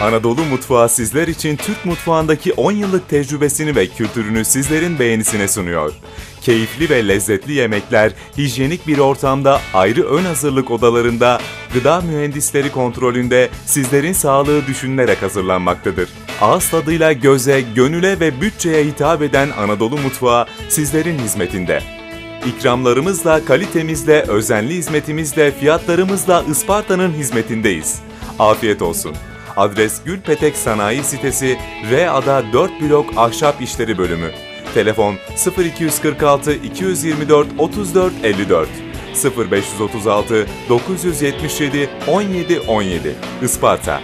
Anadolu Mutfağı sizler için Türk mutfağındaki 10 yıllık tecrübesini ve kültürünü sizlerin beğenisine sunuyor. Keyifli ve lezzetli yemekler, hijyenik bir ortamda ayrı ön hazırlık odalarında, gıda mühendisleri kontrolünde sizlerin sağlığı düşünülerek hazırlanmaktadır. Ağız tadıyla göze, gönüle ve bütçeye hitap eden Anadolu Mutfağı sizlerin hizmetinde. İkramlarımızla, kalitemizle, özenli hizmetimizle, fiyatlarımızla Isparta'nın hizmetindeyiz. Afiyet olsun. Adres Gülpetek Sanayi Sitesi, R-Ada 4 Blok Ahşap İşleri Bölümü. Telefon 0246 224 34 54 0536 977 17 17 Isparta